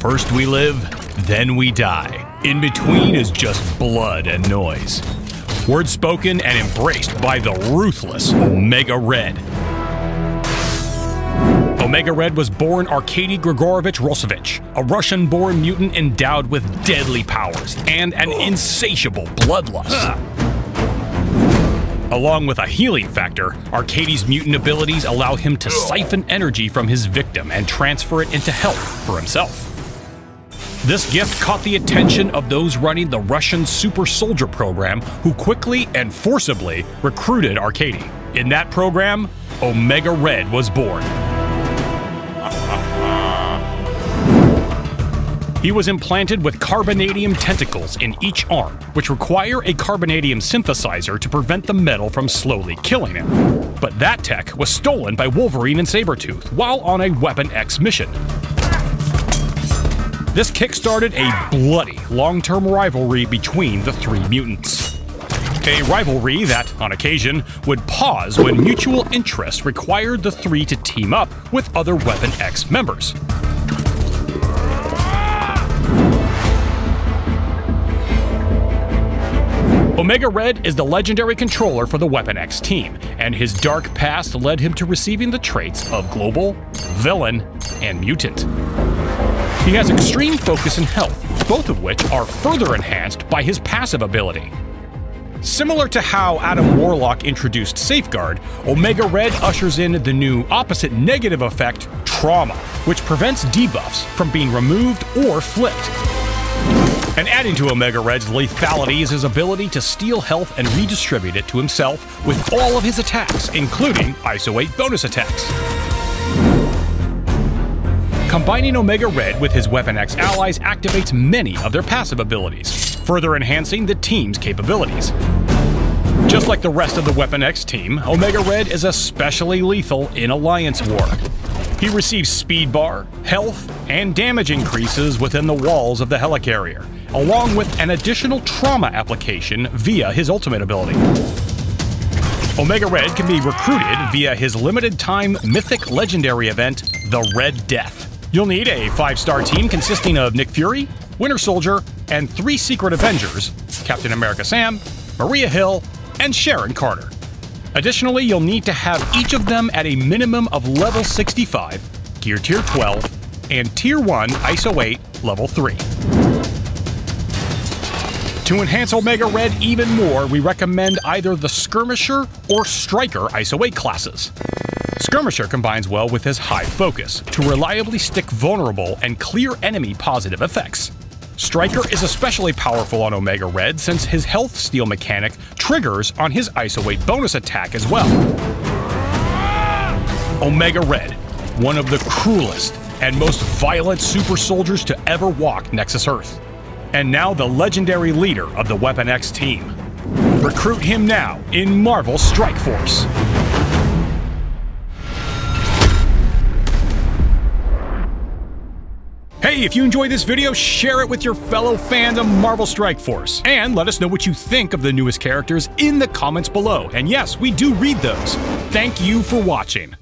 First we live, then we die. In between is just blood and noise. Words spoken and embraced by the ruthless Omega Red. Omega Red was born Arkady Grigorovich Rossovich, a Russian born mutant endowed with deadly powers and an insatiable bloodlust. Along with a healing factor, Arkady's mutant abilities allow him to siphon energy from his victim and transfer it into health for himself. This gift caught the attention of those running the Russian Super Soldier program, who quickly and forcibly recruited Arkady. In that program, Omega Red was born. He was implanted with carbonadium tentacles in each arm, which require a carbonadium synthesizer to prevent the metal from slowly killing him. But that tech was stolen by Wolverine and Sabretooth while on a Weapon X mission. This kickstarted a bloody, long term rivalry between the three mutants. A rivalry that, on occasion, would pause when mutual interest required the three to team up with other Weapon X members. Omega Red is the legendary controller for the Weapon X team, and his dark past led him to receiving the traits of Global, Villain, and Mutant. He has extreme focus and health, both of which are further enhanced by his passive ability. Similar to how Adam Warlock introduced Safeguard, Omega Red ushers in the new opposite negative effect, Trauma, which prevents debuffs from being removed or flipped. And adding to Omega Red's lethality is his ability to steal health and redistribute it to himself with all of his attacks, including ISO 8 bonus attacks. Combining Omega Red with his Weapon X allies activates many of their passive abilities, further enhancing the team's capabilities. Just like the rest of the Weapon X team, Omega Red is especially lethal in Alliance War. He receives speed bar, health, and damage increases within the walls of the helicarrier, along with an additional trauma application via his ultimate ability. Omega Red can be recruited via his limited time mythic legendary event, the Red Death. You'll need a five star team consisting of Nick Fury, Winter Soldier, and three Secret Avengers Captain America Sam, Maria Hill, and Sharon Carter. Additionally, you'll need to have each of them at a minimum of level 65, Gear Tier 12, and Tier 1 ISO 8 level 3. To enhance Omega Red even more, we recommend either the Skirmisher or Striker ISO 8 classes. Skirmisher combines well with his high focus to reliably stick vulnerable and clear enemy positive effects. Striker is especially powerful on Omega Red since his health steal mechanic triggers on his ISO 8 bonus attack as well. Omega Red, one of the cruelest and most violent super soldiers to ever walk Nexus Earth. And now the legendary leader of the Weapon X team. Recruit him now in Marvel Strike Force. Hey, if you enjoyed this video, share it with your fellow fans of Marvel Strike Force. And let us know what you think of the newest characters in the comments below. And yes, we do read those. Thank you for watching.